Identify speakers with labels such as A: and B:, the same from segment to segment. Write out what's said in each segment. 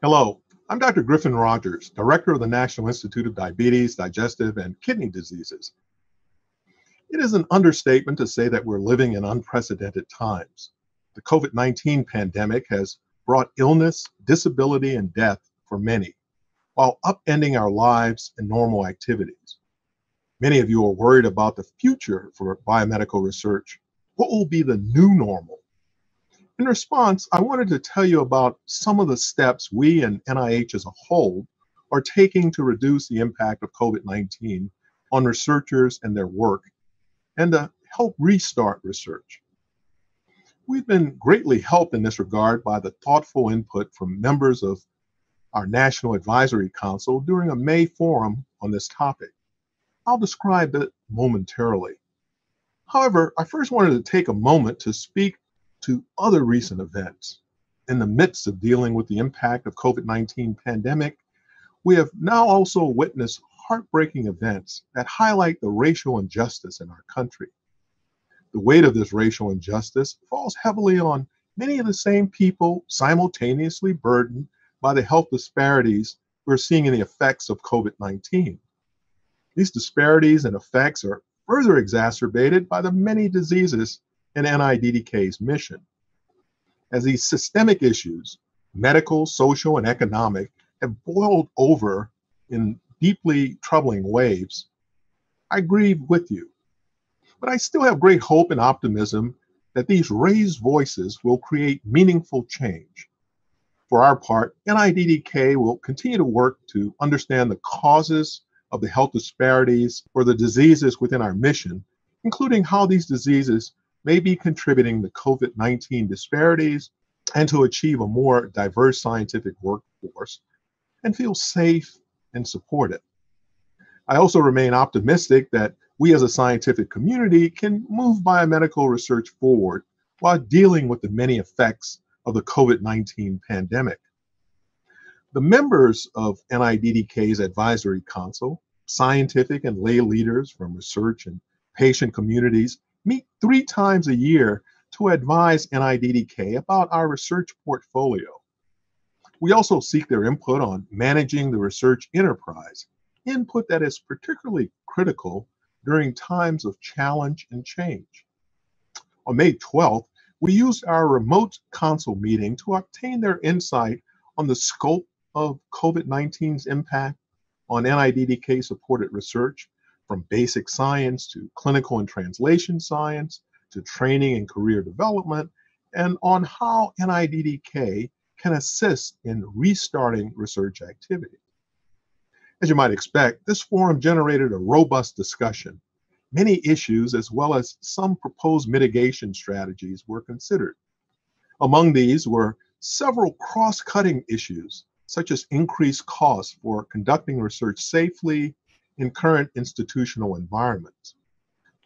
A: Hello, I'm Dr. Griffin Rodgers, Director of the National Institute of Diabetes, Digestive, and Kidney Diseases. It is an understatement to say that we're living in unprecedented times. The COVID 19 pandemic has brought illness, disability, and death for many, while upending our lives and normal activities. Many of you are worried about the future for biomedical research. What will be the new normal? In response, I wanted to tell you about some of the steps we and NIH as a whole are taking to reduce the impact of COVID 19 on researchers and their work and to help restart research. We've been greatly helped in this regard by the thoughtful input from members of our National Advisory Council during a May forum on this topic. I'll describe it momentarily. However, I first wanted to take a moment to speak to other recent events. In the midst of dealing with the impact of COVID-19 pandemic, we have now also witnessed heartbreaking events that highlight the racial injustice in our country. The weight of this racial injustice falls heavily on many of the same people simultaneously burdened by the health disparities we're seeing in the effects of COVID 19. These disparities and effects are further exacerbated by the many diseases and NIDDK's mission. As these systemic issues, medical, social, and economic, have boiled over in deeply troubling waves, I grieve with you. But I still have great hope and optimism that these raised voices will create meaningful change. For our part, NIDDK will continue to work to understand the causes of the health disparities or the diseases within our mission, including how these diseases may be contributing to COVID 19 disparities and to achieve a more diverse scientific workforce and feel safe and supported. I also remain optimistic that we as a scientific community can move biomedical research forward while dealing with the many effects of the COVID 19 pandemic. The members of NIDDK's Advisory Council, scientific and lay leaders from research and patient communities, meet three times a year to advise NIDDK about our research portfolio. We also seek their input on managing the research enterprise, input that is particularly critical during times of challenge and change. On May 12th, we used our remote council meeting to obtain their insight on the scope of COVID 19's impact on NIDDK supported research from basic science to clinical and translation science to training and career development, and on how NIDDK can assist in restarting research activity. As you might expect, this forum generated a robust discussion. Many issues, as well as some proposed mitigation strategies, were considered. Among these were several cross cutting issues, such as increased costs for conducting research safely in current institutional environments.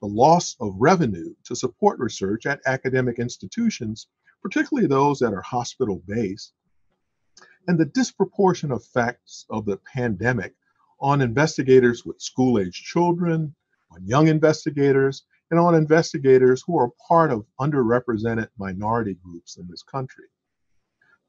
A: The loss of revenue to support research at academic institutions, particularly those that are hospital based, and the disproportionate effects of the pandemic on investigators with school age children, on young investigators, and on investigators who are part of underrepresented minority groups in this country.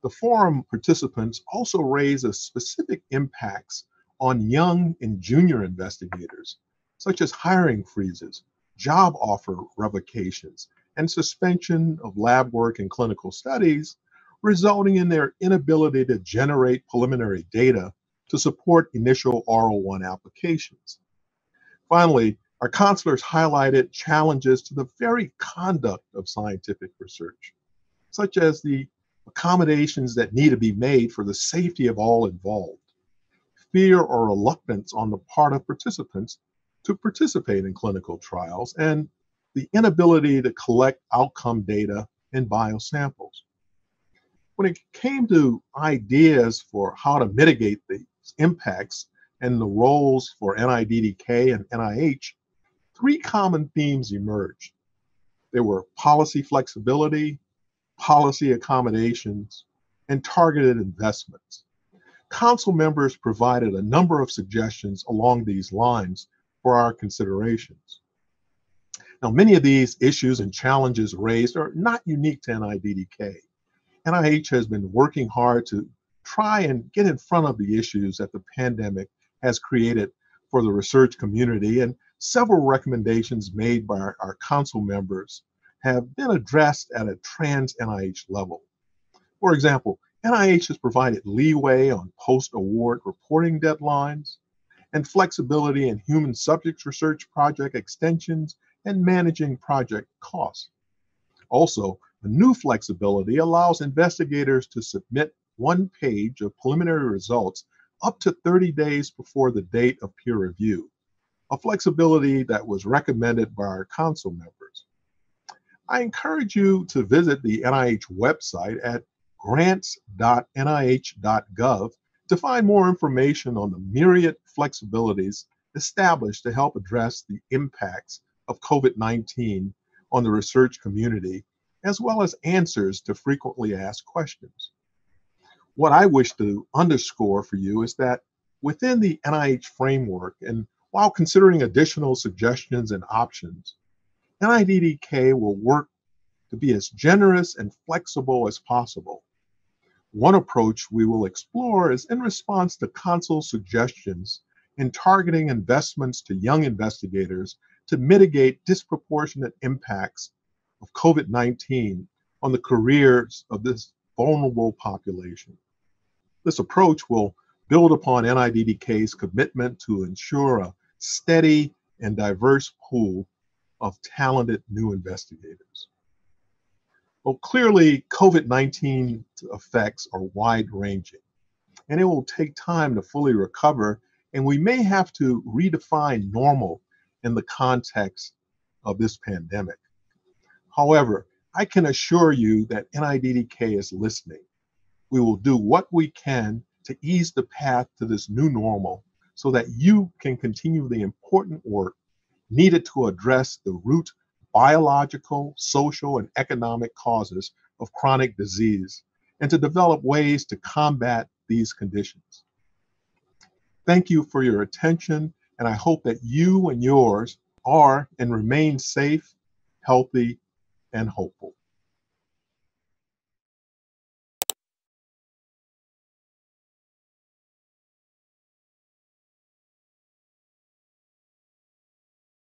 A: The forum participants also raised the specific impacts on young and junior investigators, such as hiring freezes, job offer revocations, and suspension of lab work and clinical studies, resulting in their inability to generate preliminary data to support initial R01 applications. Finally, our councilors highlighted challenges to the very conduct of scientific research, such as the accommodations that need to be made for the safety of all involved fear or reluctance on the part of participants to participate in clinical trials, and the inability to collect outcome data in biosamples. When it came to ideas for how to mitigate these impacts and the roles for NIDDK and NIH, three common themes emerged. There were policy flexibility, policy accommodations, and targeted investments. Council members provided a number of suggestions along these lines for our considerations. Now, many of these issues and challenges raised are not unique to NIDDK. NIH has been working hard to try and get in front of the issues that the pandemic has created for the research community. And several recommendations made by our, our council members have been addressed at a trans NIH level. For example, NIH has provided leeway on post award reporting deadlines and flexibility in human subjects research project extensions and managing project costs. Also, the new flexibility allows investigators to submit one page of preliminary results up to 30 days before the date of peer review, a flexibility that was recommended by our council members. I encourage you to visit the NIH website at grants.nih.gov to find more information on the myriad flexibilities established to help address the impacts of COVID 19 on the research community, as well as answers to frequently asked questions. What I wish to underscore for you is that within the NIH framework, and while considering additional suggestions and options, NIDDK will work to be as generous and flexible as possible one approach we will explore is in response to Council suggestions in targeting investments to young investigators to mitigate disproportionate impacts of COVID 19 on the careers of this vulnerable population. This approach will build upon NIDDK's commitment to ensure a steady and diverse pool of talented new investigators. Well, clearly, COVID 19 effects are wide ranging, and it will take time to fully recover, and we may have to redefine normal in the context of this pandemic. However, I can assure you that NIDDK is listening. We will do what we can to ease the path to this new normal so that you can continue the important work needed to address the root biological, social, and economic causes of chronic disease and to develop ways to combat these conditions. Thank you for your attention, and I hope that you and yours are and remain safe, healthy, and hopeful.